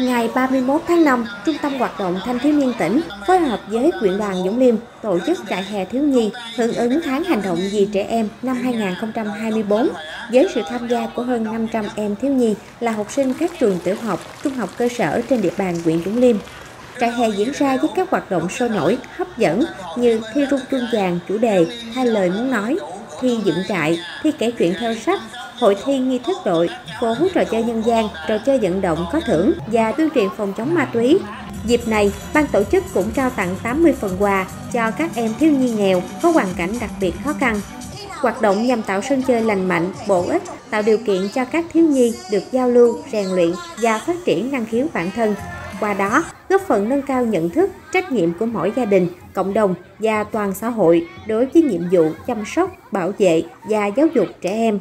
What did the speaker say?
Ngày 31 tháng 5, Trung tâm Hoạt động Thanh thiếu niên tỉnh phối hợp với Quyện đoàn Dũng Liêm tổ chức trại hè thiếu nhi hưởng ứng tháng hành động vì trẻ em năm 2024 với sự tham gia của hơn 500 em thiếu nhi là học sinh các trường tiểu học, trung học cơ sở trên địa bàn huyện Dũng Liêm. Trại hè diễn ra với các hoạt động sôi nổi, hấp dẫn như thi rung chuông vàng chủ đề hai lời muốn nói, thi dựng trại, thi kể chuyện theo sách, hội thi nghi thức đội, phố trò chơi nhân gian, trò chơi vận động có thưởng và tuyên truyền phòng chống ma túy. Dịp này, ban tổ chức cũng trao tặng 80 phần quà cho các em thiếu nhi nghèo có hoàn cảnh đặc biệt khó khăn. Hoạt động nhằm tạo sân chơi lành mạnh, bổ ích, tạo điều kiện cho các thiếu nhi được giao lưu, rèn luyện và phát triển năng khiếu bản thân. Qua đó, góp phần nâng cao nhận thức, trách nhiệm của mỗi gia đình, cộng đồng và toàn xã hội đối với nhiệm vụ chăm sóc, bảo vệ và giáo dục trẻ em.